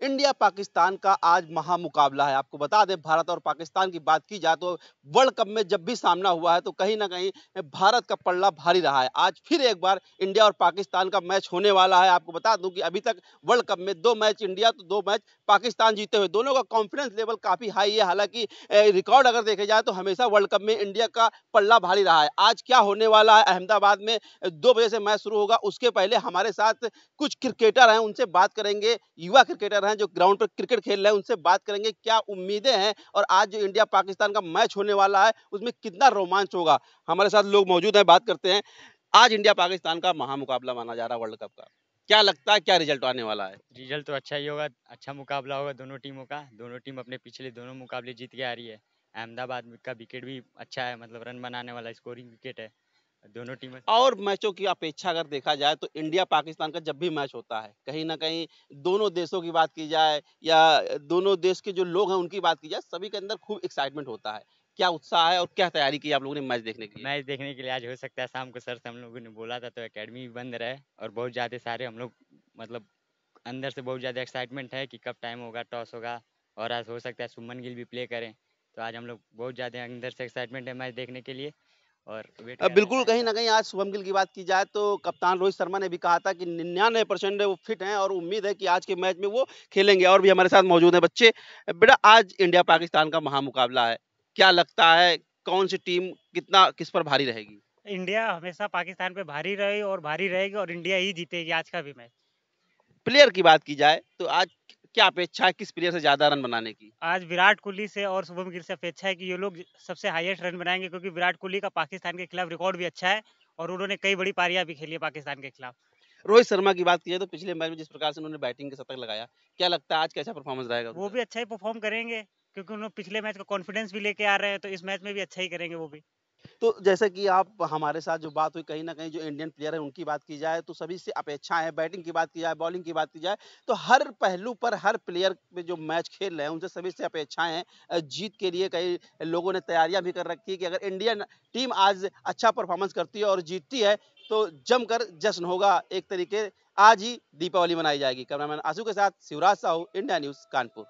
India Pakistan का आज महामुकाबला है। आपको बता दें, भारत और पाकिस्तान की बात की जाए तो वर्ल्ड कप में जब भी सामना हुआ है तो कहीं ना कहीं भारत का पल्ला भारी रहा है। आज फिर एक बार इंडिया और पाकिस्तान का मैच होने वाला है। आपको बता दूँ कि अभी तक वर्ल्ड कप में दो मैच इंडिया तो दो मैच पाकिस्तान जीते हुए। दोनों का कॉन्फिडेंस लेवल काफ़ी हाई है। हालाँकि रिकॉर्ड अगर देखे जाए तो हमेशा वर्ल्ड कप में इंडिया का पल्ला भारी रहा है। आज क्या होने वाला है? अहमदाबाद में दो बजे से मैच शुरू होगा। उसके पहले हमारे साथ कुछ क्रिकेटर हैं, उनसे बात करेंगे। युवा क्रिकेटर हैं जो ग्राउंड पर क्रिकेट खेल रहे हैं, उनसे बात करेंगे क्या उम्मीदें हैं और आज जो इंडिया पाकिस्तान का मैच होने वाला है, उसमें कितना रोमांच होगा। हमारे साथ लोग मौजूद हैं, बात करते हैं। आज इंडिया पाकिस्तान का महामुकाबला माना जा रहा है वर्ल्ड कप का। क्या लगता है, क्या रिज़ल्ट आने वाला है? रिज़ल्ट तो अच्छा ही होगा अच्छा मुकाबला होगा दोनों टीमों का। दोनों टीम अपने पिछले दोनों मुकाबले जीत के आ रही है। अहमदाबाद का विकेट भी अच्छा है मतलब रन बनाने वाला स्कोरिंग विकेट है। दोनों टीमें और मैचों की अपेक्षा अगर देखा जाए तो इंडिया पाकिस्तान का जब भी मैच होता है कहीं ना कहीं दोनों देशों की बात की जाए या दोनों देश के जो लोग हैं उनकी बात की जाए सभी के अंदर खूब एक्साइटमेंट होता है। क्या उत्साह है और क्या तैयारी की आप लोगों ने मैच देखने के लिए? मैच देखने के लिए आज हो सकता है शाम को सर से हम लोगों ने बोला था तो अकेडमी भी बंद रहे और बहुत ज़्यादा सारे हम लोग मतलब अंदर से बहुत ज़्यादा एक्साइटमेंट है कि कब टाइम होगा टॉस होगा और आज हो सकता है सुमन गिल भी प्ले करें। तो आज हम लोग बहुत ज़्यादा अंदर से एक्साइटमेंट है मैच देखने के लिए। और बिल्कुल कहीं ना कहीं आज शुभम गिल की बात की जाए तो कप्तान रोहित शर्मा ने भी कहा था कि निन्यानवे परसेंट वो फिट हैं और उम्मीद है कि आज के मैच में वो खेलेंगे और भी हमारे साथ मौजूद हैं। बच्चे बेटा आज इंडिया पाकिस्तान का महामुकाबला है। क्या लगता है कौन सी टीम कितना किस पर भारी रहेगी? इंडिया हमेशा पाकिस्तान पे भारी रही और भारी रहेगी और इंडिया ही जीतेगी आज का भी मैच। प्लेयर की बात की जाए तो आज क्या अपेक्षा है किस प्लेयर से ज़्यादा रन बनाने की? आज विराट कोहली से और शुभम गिल से अपेक्षा है कि ये लोग सबसे हाईएस्ट रन बनाएँगे क्योंकि विराट कोहली का पाकिस्तान के खिलाफ रिकॉर्ड भी अच्छा है और उन्होंने कई बड़ी पारियाँ भी खेली है पाकिस्तान के खिलाफ। रोहित शर्मा की बात की जाए तो पिछले मैच में जिस प्रकार से उन्होंने बैटिंग के शतक लगाया क्या लगता है आज कैसा परफॉर्मेंस रहेगा वो भी अच्छा ही परफॉर्म करेंगे क्योंकि उन्होंने पिछले मैच का कॉन्फिडेंस भी लेके आ रहे हैं तो इस मैच में भी अच्छा ही करेंगे वो भी। तो जैसे कि आप हमारे साथ जो बात हुई, कहीं ना कहीं जो इंडियन प्लेयर है, उनकी बात की जाए तो सभी से अपेक्षाएँ है, बैटिंग की बात की जाए, बॉलिंग की बात की जाए तो हर पहलू पर हर प्लेयर पे जो मैच खेल रहे हैं, उनसे सभी से अपेक्षाएँ हैं जीत के लिए कई लोगों ने तैयारियाँ भी कर रखी है कि अगर इंडियन टीम आज अच्छा परफॉर्मेंस करती है और जीतती है तो जमकर जश्न होगा, एक तरीके आज ही दीपावली मनाई जाएगी। कैमरामैन आँसू के साथ, शिवराज साहू, इंडिया न्यूज़, कानपुर।